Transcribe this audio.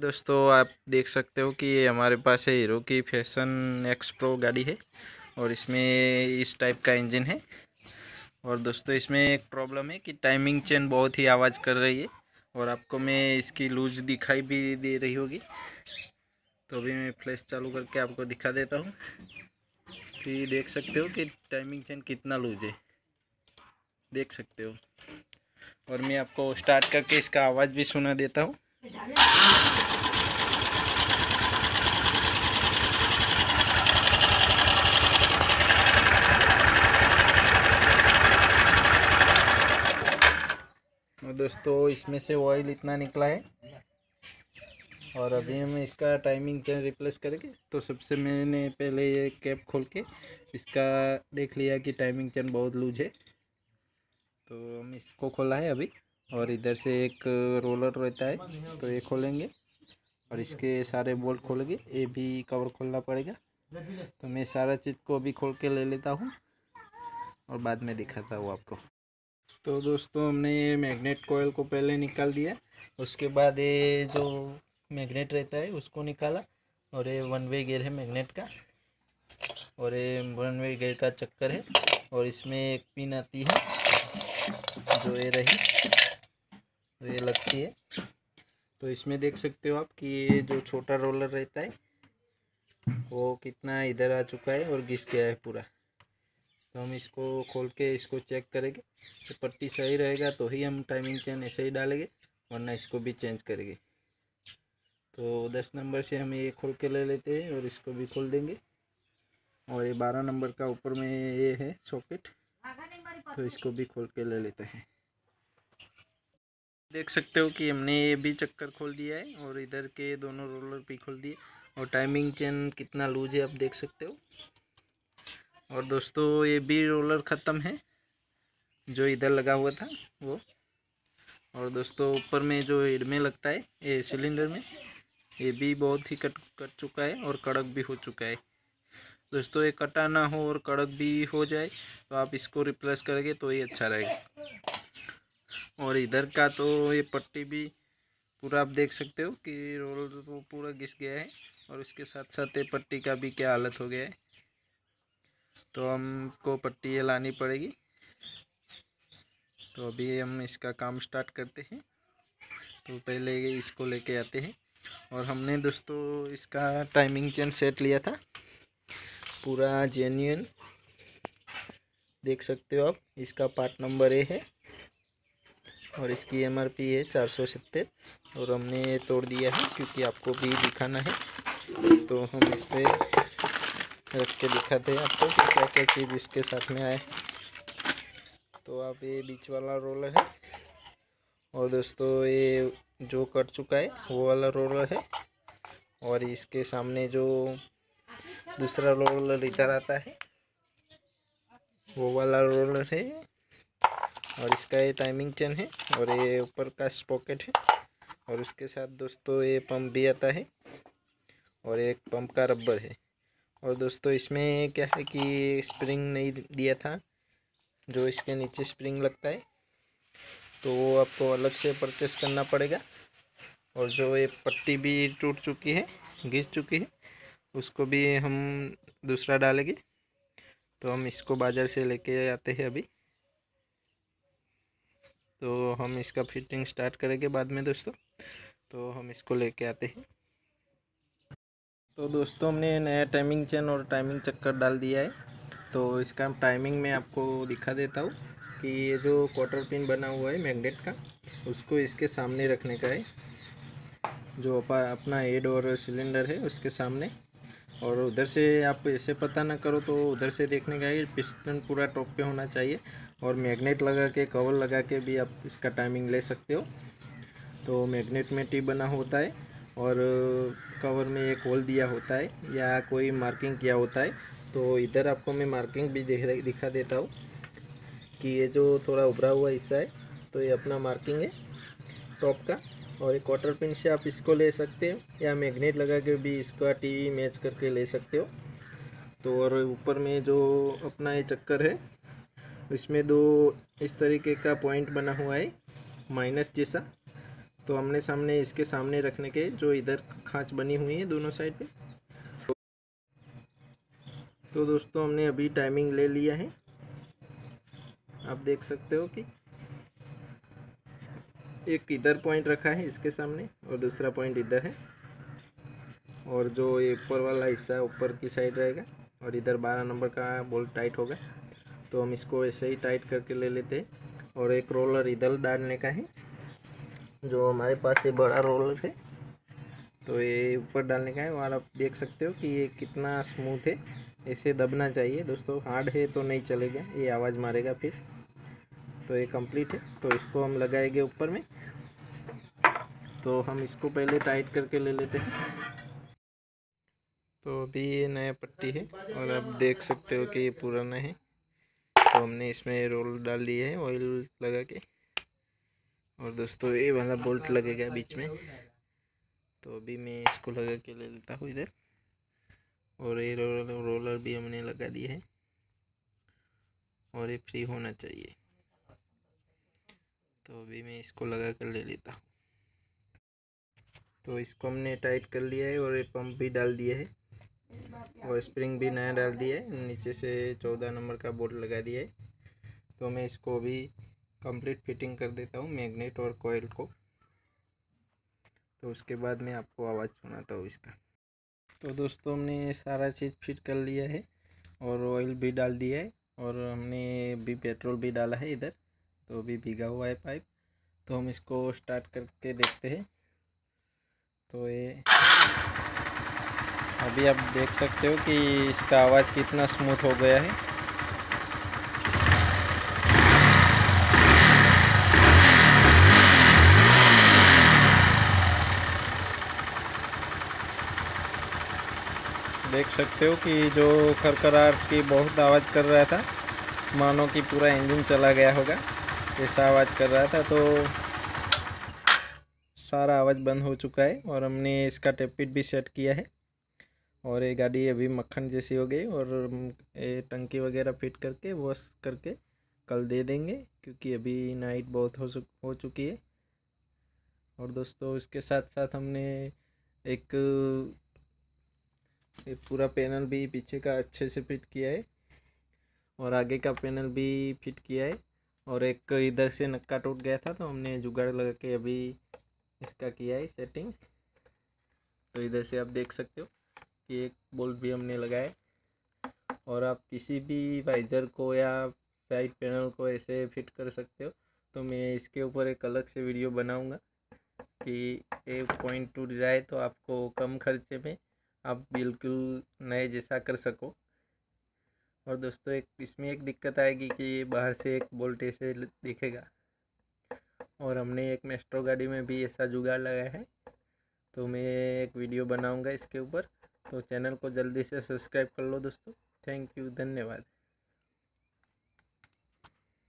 दोस्तों, आप देख सकते हो कि हमारे पास है हीरो की फ़ैशन एक्स प्रो गाड़ी है और इसमें इस टाइप का इंजन है। और दोस्तों, इसमें एक प्रॉब्लम है कि टाइमिंग चेन बहुत ही आवाज़ कर रही है और आपको मैं इसकी लूज दिखाई भी दे रही होगी। तो अभी मैं फ्लैश चालू करके आपको दिखा देता हूँ कि देख सकते हो कि टाइमिंग चेन कितना लूज है। देख सकते हो। और मैं आपको स्टार्ट करके इसका आवाज़ भी सुना देता हूँ। दोस्तों, इसमें से ऑयल इतना निकला है। और अभी हम इसका टाइमिंग चेन रिप्लेस करेंगे तो सबसे मैंने पहले ये कैप खोल के इसका देख लिया कि टाइमिंग चेन बहुत लूज है। तो हम इसको खोला है अभी। और इधर से एक रोलर रहता है तो ये खोलेंगे। और इसके सारे बोल्ट खोलेंगे ये भी कवर खोलना पड़ेगा। तो मैं सारा चीज़ को अभी खोल के ले लेता हूँ और बाद में दिखाता हूँ आपको। तो दोस्तों, हमने ये मैग्नेट कोयल को पहले निकाल दिया। उसके बाद ये जो मैग्नेट रहता है, उसको निकाला। और ये वन वे गेयर है मैग्नेट का। और ये वन वे गेयर का चक्कर है। और इसमें एक पिन आती है, जो ये रही। ये लगती है। तो इसमें देख सकते हो आप कि ये जो छोटा रोलर रहता है, वो कितना इधर आ चुका है और घिस गया है पूरा। तो हम इसको खोल के इसको चेक करेंगे। तो पट्टी सही रहेगा तो ही हम टाइमिंग चेन ऐसे ही डालेंगे, वरना इसको भी चेंज करेंगे। तो दस नंबर से हम ये खोल के ले लेते हैं और इसको भी खोल देंगे। और ये बारह नंबर का ऊपर में ये है सॉकेट तो इसको भी खोल के ले लेते हैं। देख सकते हो कि हमने ये भी चक्कर खोल दिया है और इधर के दोनों रोलर भी खोल दिए। और टाइमिंग चेन कितना लूज है आप देख सकते हो। और दोस्तों, ये भी रोलर ख़त्म है, जो इधर लगा हुआ था, वो। और दोस्तों, ऊपर में जो हेड में लगता है, ये सिलेंडर में, ये भी बहुत ही कट कट चुका है और कड़क भी हो चुका है। दोस्तों, ये कटा ना हो और कड़क भी हो जाए तो आप इसको रिप्लेस करेंगे तो ये अच्छा रहेगा। और इधर का तो ये पट्टी भी पूरा आप देख सकते हो कि रोल तो पूरा घिस गया है और उसके साथ साथ ये पट्टी का भी क्या हालत हो गया है। तो हमको पट्टी ये लानी पड़ेगी। तो अभी हम इसका काम स्टार्ट करते हैं। तो पहले इसको लेके आते हैं। और हमने दोस्तों इसका टाइमिंग चेन सेट लिया था। पूरा जेन्यून देख सकते हो आप, इसका पार्ट नंबर ए है। और इसकी एमआरपी है चार सौ सत्तर। और हमने तोड़ दिया है क्योंकि आपको भी दिखाना है। तो हम इस पर रख के दिखाते हैं आपको कि क्या क्या चीज़ इसके साथ में आए। तो आप ये बीच वाला रोलर है। और दोस्तों ये जो कट चुका है वो वाला रोलर है। और इसके सामने जो दूसरा रोलर इधर आता है, वो वाला रोलर है। और इसका ये टाइमिंग चेन है और ये ऊपर का स्पॉकेट है और उसके साथ दोस्तों ये पंप भी आता है और एक पंप का रबर है। और दोस्तों इसमें क्या है कि स्प्रिंग नहीं दिया था, जो इसके नीचे स्प्रिंग लगता है तो वो आपको अलग से परचेस करना पड़ेगा। और जो ये पट्टी भी टूट चुकी है, घिस चुकी है, उसको भी हम दूसरा डालेंगे। तो हम इसको बाज़ार से लेके आते हैं अभी। तो हम इसका फिटिंग स्टार्ट करेंगे बाद में दोस्तों। तो हम इसको लेके आते हैं। तो दोस्तों, हमने नया टाइमिंग चेन और टाइमिंग चक्कर डाल दिया है। तो इसका टाइमिंग मैं आपको दिखा देता हूँ कि ये जो क्वार्टर पिन बना हुआ है मैग्नेट का, उसको इसके सामने रखने का है। जो अपना एड और सिलेंडर है, उसके सामने। और उधर से आप ऐसे पता ना करो तो उधर से देखने का है पिस्टन पूरा टॉप पे होना चाहिए। और मैग्नेट लगा के कवर लगा के भी आप इसका टाइमिंग ले सकते हो। तो मैग्नेट में टी बना होता है और कवर में एक होल दिया होता है या कोई मार्किंग किया होता है। तो इधर आपको मैं मार्किंग भी दिखा देता हूँ कि ये जो थोड़ा उभरा हुआ हिस्सा है तो ये अपना मार्किंग है टॉप का। और एक क्वार्टर पिन से आप इसको ले सकते हो या मैग्नेट लगा के भी इसका टी मैच करके ले सकते हो। तो और ऊपर में जो अपना ये चक्कर है इसमें दो इस तरीके का पॉइंट बना हुआ है माइनस जैसा। तो हमने सामने इसके सामने रखने के जो इधर खाँच बनी हुई है दोनों साइड पे। तो दोस्तों, हमने अभी टाइमिंग ले लिया है। आप देख सकते हो कि एक इधर पॉइंट रखा है इसके सामने और दूसरा पॉइंट इधर है। और जो ये ऊपर वाला हिस्सा ऊपर की साइड रहेगा और इधर बारह नंबर का बोल्ट टाइट होगा। तो हम इसको ऐसे ही टाइट करके ले लेते और एक रोलर इधर डालने का है, जो हमारे पास ये बड़ा रोलर है। तो ये ऊपर डालने का है, और आप देख सकते हो कि ये कितना स्मूथ है। ऐसे दबना चाहिए। दोस्तों हार्ड है तो नहीं चलेगा, ये आवाज़ मारेगा फिर। तो ये कंप्लीट है। तो इसको हम लगाएँगे ऊपर में। तो हम इसको पहले टाइट करके ले लेते हैं। तो अभी ये नया पट्टी है, और आप देख सकते हो कि ये पुराना है। तो हमने इसमें रोल डाल दिया है ऑयल लगा के। और दोस्तों, ये वाला बोल्ट लगेगा बीच में। तो अभी मैं इसको लगा के ले लेता हूँ इधर। और ये रोलर रोलर भी हमने लगा दिया है। और ये फ्री होना चाहिए। तो अभी मैं इसको लगा कर ले लेता हूँ। तो इसको हमने टाइट कर लिया है और ये पंप भी डाल दिया है। और स्प्रिंग भी नया डाल दिया है। नीचे से चौदह नंबर का बोर्ड लगा दिया है। तो मैं इसको भी कंप्लीट फिटिंग कर देता हूँ मैग्नेट और कोयल को। तो उसके बाद मैं आपको आवाज़ सुनाता हूँ इसका। तो दोस्तों, हमने सारा चीज़ फिट कर लिया है और ऑयल भी डाल दिया है और हमने भी पेट्रोल भी डाला है इधर। तो अभी भीगा हुआ है पाइप। तो हम इसको स्टार्ट करके देखते हैं। तो ये अभी आप देख सकते हो कि इसका आवाज़ कितना स्मूथ हो गया है। देख सकते हो कि जो खरखराट की बहुत आवाज़ कर रहा था, मानो कि पूरा इंजन चला गया होगा, ऐसा आवाज़ कर रहा था तो सारा आवाज़ बंद हो चुका है और हमने इसका टेपिट भी सेट किया है। और ये गाड़ी अभी मक्खन जैसी हो गई और ये टंकी वगैरह फिट करके, वॉश करके कल दे देंगे, क्योंकि अभी नाइट बहुत हो हो चुकी है। और दोस्तों, इसके साथ साथ हमने एक एक पूरा पैनल भी पीछे का अच्छे से फिट किया है और आगे का पैनल भी फिट किया है। और एक इधर से नक्का टूट गया था तो हमने जुगाड़ लगा के अभी इसका किया है सेटिंग। तो इधर से आप देख सकते हो। कि एक बोल्ट भी हमने लगाए। और आप किसी भी वाइज़र को या साइड पैनल को ऐसे फिट कर सकते हो। तो मैं इसके ऊपर एक अलग से वीडियो बनाऊँगा कि एक पॉइंट टूट जाए तो आपको कम खर्चे में आप बिल्कुल नए जैसा कर सको। और दोस्तों, एक इसमें एक दिक्कत आएगी कि बाहर से एक बोल्ट ऐसे दिखेगा। और हमने एक मेस्ट्रो गाड़ी में भी ऐसा जुगाड़ लगाया है। तो मैं एक वीडियो बनाऊँगा इसके ऊपर। तो चैनल को जल्दी से सब्सक्राइब कर लो दोस्तों। थैंक यू धन्यवाद।